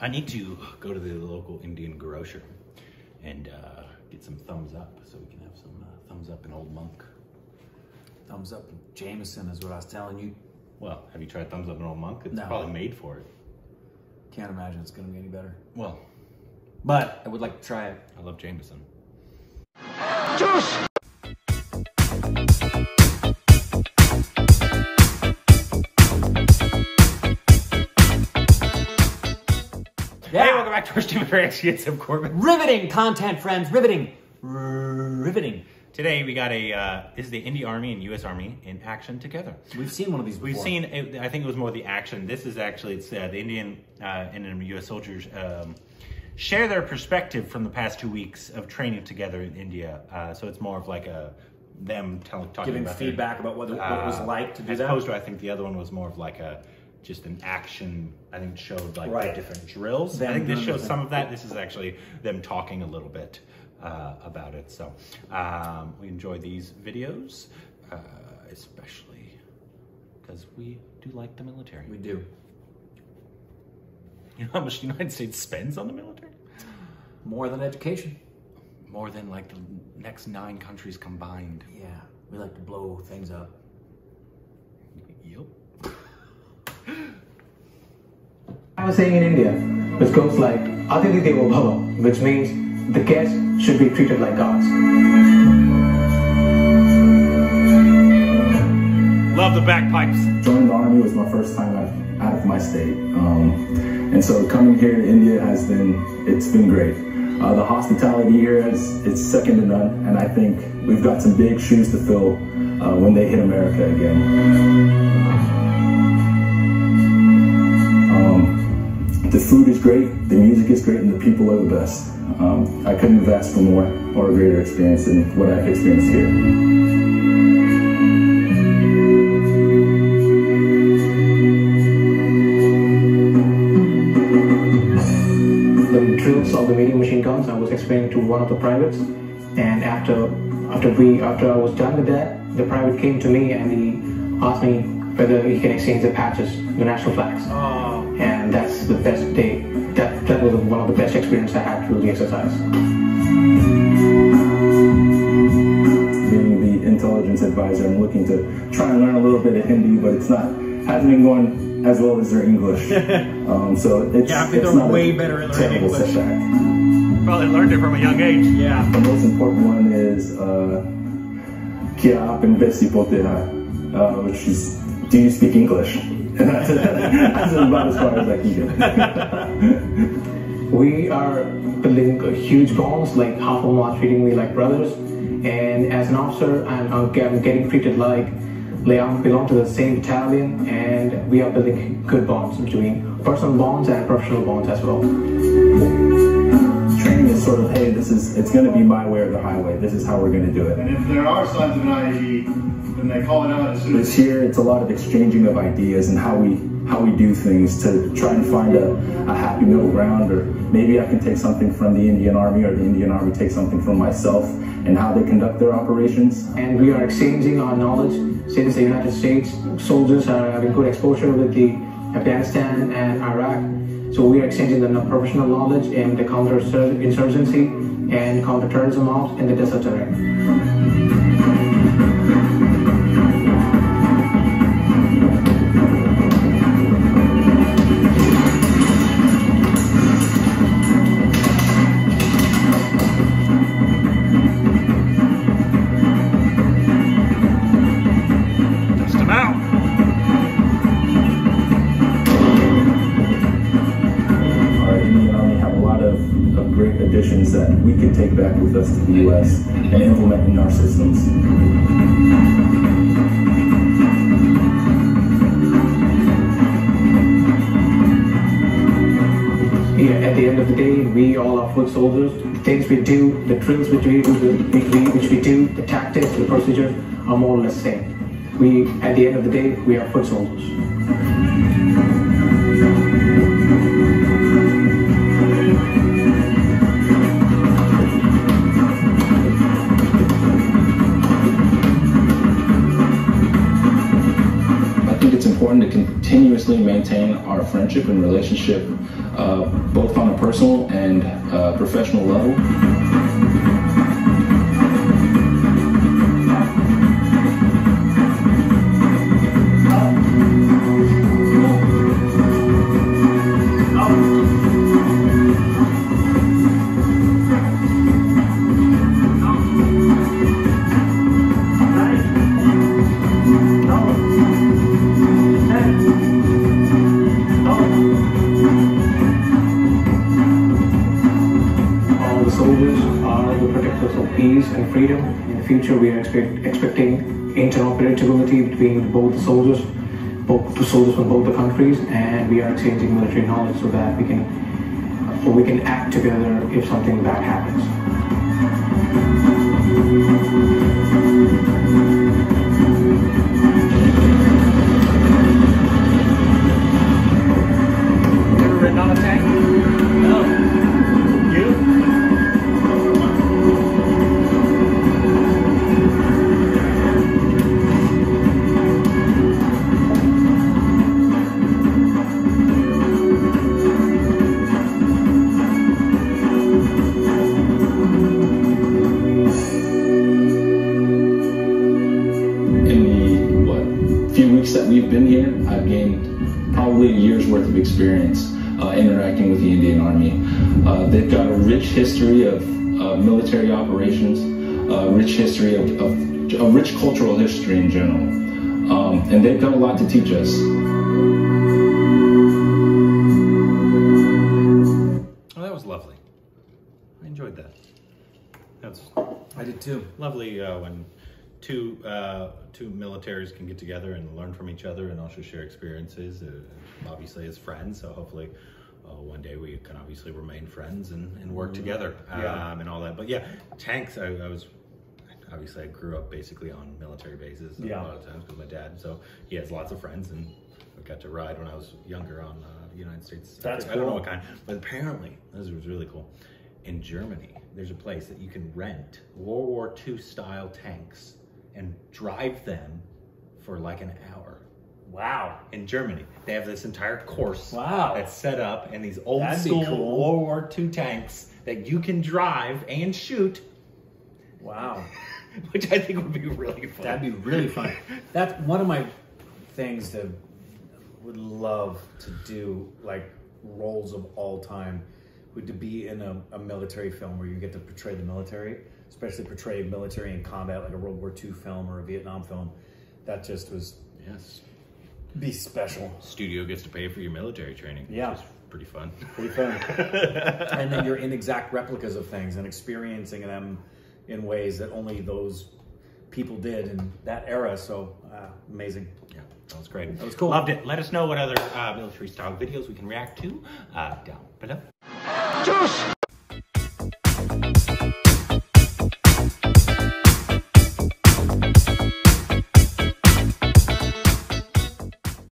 I need to go to the local Indian grocer and uh, get some Thums Up so we can have some uh, Thums Up in Old Monk. Thums Up Jameson is what I was telling you. Well, have you tried Thums Up in Old Monk? It's No. probably made for it. Can't imagine it's gonna be any better. Well, But I would like to try it. I love Jameson. Yeah. Back to our Stupid. I'm Korbin. Riveting content, friends. Riveting. Riveting. Today we got a, uh, this is the Indian Army and U.S. Army in action together. We've seen one of these before. We've seen, I think it was more the action. This is actually, it's uh, the Indian uh, and U.S. soldiers um, share their perspective from the past two weeks of training together in India. Uh, so it's more of like a, them telling, talking giving about their- feedback about what, what it was uh, like to do as that. opposed to, I think the other one was more of like a, just an action, I think showed like Right. different drills. Them I think this shows some of that. This is actually them talking a little bit uh, about it. So um, we enjoy these videos, uh, especially because we do like the military. we do. You know how much the United States spends on the military? More than education. More than like the next nine countries combined. Yeah. We like to blow things up. Yep. I was saying in India, which goes like Atiti Devo Bhava, which means the guests should be treated like gods. Love the bagpipes. Joining the army was my first time out, out of my state, um, and so coming here to India has been it's been great. Uh, the hospitality here is it's second to none, and I think we've got some big shoes to fill uh, when they hit America again. The food is great, the music is great, and the people are the best. Um, I couldn't have asked for more or a greater experience than what I've experienced here. The drills of the medium machine guns, I was explaining to one of the privates, and after after we after I was done with that, the private came to me and he asked me whether he can exchange the patches, the national flags, Oh. And that's the best day. That that was one of the best experience I had through the exercise. being the intelligence advisor, I'm looking to try and learn a little bit of Hindi, but it's not hasn't been going as well as their English. um, so it's, Yeah, I think it's they're not way a better at learning English. setback. Probably learned it from a young age. Yeah. The most important one is uh, Kia aap besi pote hai, uh, which is do you speak English? And that's, that's about as far as I can get. We are building huge bonds, like half of them are treating me like brothers. And as an officer, I'm, I'm getting treated like, like I belong to the same battalion, and we are building good bonds between personal bonds and professional bonds as well. Training is sort of, hey, this is it's going to be my way or the highway. This is how we're going to do it. And if there are signs of an IED, then they call it out as soon as This year, it's a lot of exchanging of ideas and how we how we do things to try and find a, a happy middle ground. Or maybe I can take something from the Indian Army, or the Indian Army take something from myself, and how they conduct their operations. And we are exchanging our knowledge since the United States soldiers are having good exposure with the Afghanistan and Iraq. So we are exchanging the professional knowledge in the counter-insurgency and counter-terrorism ops in the desert terrain. Additions that we can take back with us to the U.S. and implement in our systems. Yeah, at the end of the day, we all are foot soldiers. The things we do, the drills which we do, which we do, the tactics, the procedure are more or less the same. We, at the end of the day, we are foot soldiers. Maintain our friendship and relationship uh, both on a personal and uh, professional level. Soldiers are the protectors of peace and freedom. In the future, we are expect, expecting interoperability between both the soldiers, both the soldiers from both the countries, and we are exchanging military knowledge so that we can, so we can act together if something bad happens. Probably a year's worth of experience uh, interacting with the Indian Army. Uh, they've got a rich history of uh, military operations, a rich history of, of a rich cultural history in general, um, and they've got a lot to teach us. Oh, that was lovely. I enjoyed that. That's I did too. lovely uh, when two uh, two militaries can get together and learn from each other and also share experiences. Uh, obviously, as friends, so hopefully. Uh, one day we can obviously remain friends and, and work together um, Yeah. and all that. But yeah, tanks. I, I was obviously I grew up basically on military bases Yeah. a lot of times with my dad. So he has lots of friends, and I got to ride when I was younger on uh, United States. That's I don't know what kind, but apparently this was really cool. In Germany, there's a place that you can rent World War II style tanks and drive them for like an hour. Wow. In Germany, they have this entire course Wow. that's set up, and these old That'd school cool. World War II tanks that you can drive and shoot, Wow. which I think would be really fun. That'd be really fun. That's one of my things that would love to do, like roles of all time, would to be in a, a military film where you get to portray the military, especially portray military in combat, like a World War II film or a Vietnam film. That just was yes. be special. Studio gets to pay for your military training. Yeah. Which is pretty fun. Pretty fun. and then you're in exact replicas of things and experiencing them in ways that only those people did in that era. So uh, amazing. Yeah, that was great. That was cool. Loved it. Let us know what other uh, military style videos we can react to uh, down below.